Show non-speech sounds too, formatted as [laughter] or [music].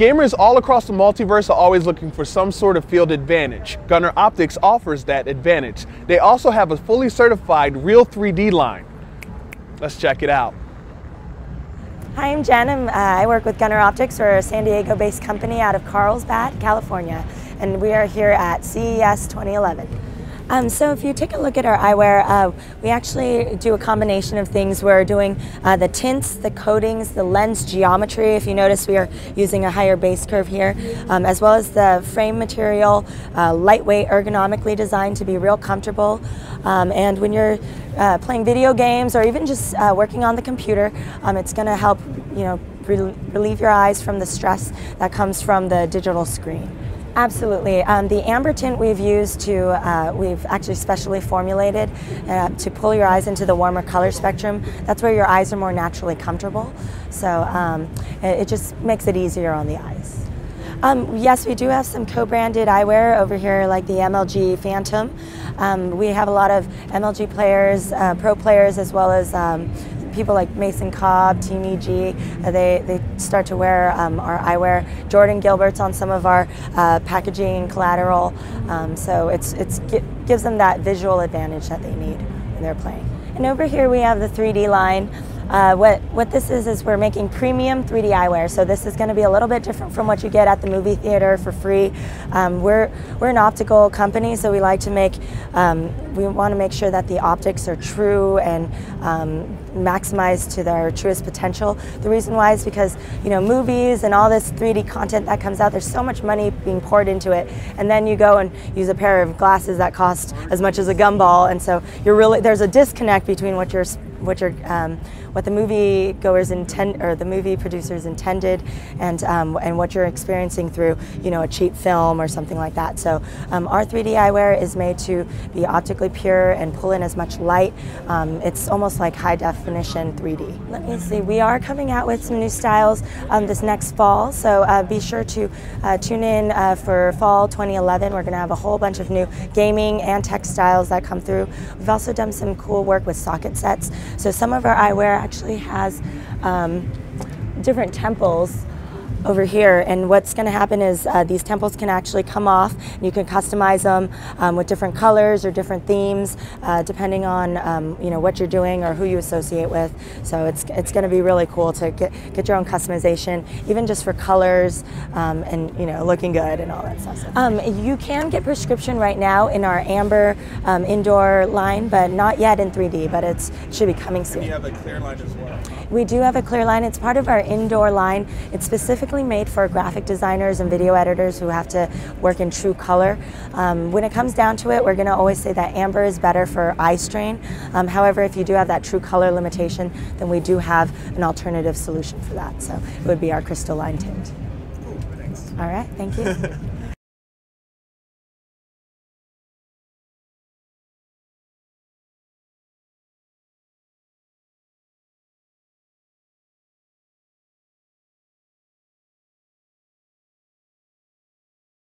Gamers all across the multiverse are always looking for some sort of field advantage. Gunnar Optiks offers that advantage. They also have a fully certified Real 3D line. Let's check it out. Hi, I'm Jen. I'm, uh, I work with Gunnar Optiks. We're a San Diego-based company out of Carlsbad, California, and we are here at CES 2011. Um, so if you take a look at our eyewear, uh, we actually do a combination of things. We're doing uh, the tints, the coatings, the lens geometry. If you notice, we are using a higher base curve here, um, as well as the frame material, uh, lightweight, ergonomically designed to be real comfortable. Um, and when you're uh, playing video games or even just uh, working on the computer, um, it's going to help you know relieve your eyes from the stress that comes from the digital screen. Absolutely. Um, the amber tint we've used to, uh, we've actually specially formulated uh, to pull your eyes into the warmer color spectrum. That's where your eyes are more naturally comfortable. So um, it, it, just makes it easier on the eyes. Um, yes, we do have some co-branded eyewear over here like the MLG Phantom. Um, we have a lot of MLG players, uh, pro players, as well as um, people like Mason Cobb, Team EG, uh, they, they start to wear um, our eyewear. Jordan Gilbert's on some of our uh, packaging and collateral. Um, so it's, it's gives them that visual advantage that they need when they're playing. And over here we have the 3D line. Uh, what, what this is is we're making premium 3D eyewear. So this is going to be a little bit different from what you get at the movie theater for free. Um, we're, we're an optical company, so we like to make, um, we want to make sure that the optics are true and um, maximized to their truest potential. The reason why is because, you know, movies and all this 3D content that comes out, there's so much money being poured into it. And then you go and use a pair of glasses that cost as much as a gumball. And so you're really, there's a disconnect between what you're what your um, what the movie goers intend or the movie producers intended, and um, and what you're experiencing through you know a cheap film or something like that. So um, our 3D eyewear is made to be optically pure and pull in as much light. Um, it's almost like high definition 3D. Let me see. We are coming out with some new styles um, this next fall, so uh, be sure to uh, tune in uh, for fall 2011. We're going to have a whole bunch of new gaming and textiles that come through. We've also done some cool work with socket sets. So some of our eyewear actually has um, different temples over here and what's going to happen is uh, these temples can actually come off and you can customize them um, with different colors or different themes uh, depending on um, you know what you're doing or who you associate with so it's, it's going to be really cool to get, get your own customization even just for colors um, and you know looking good and all that stuff um, you can get prescription right now in our amber um, indoor line but not yet in 3D but it's, it should be coming soon. And you have a clear line as well. We do have a clear line. It's part of our indoor line. It's specifically made for graphic designers and video editors who have to work in true color. Um, when it comes down to it, we're going to always say that amber is better for eye strain. Um, however, if you do have that true color limitation, then we do have an alternative solution for that. So it would be our Crystalline tint. Cool, thanks. All right, thank you. [laughs]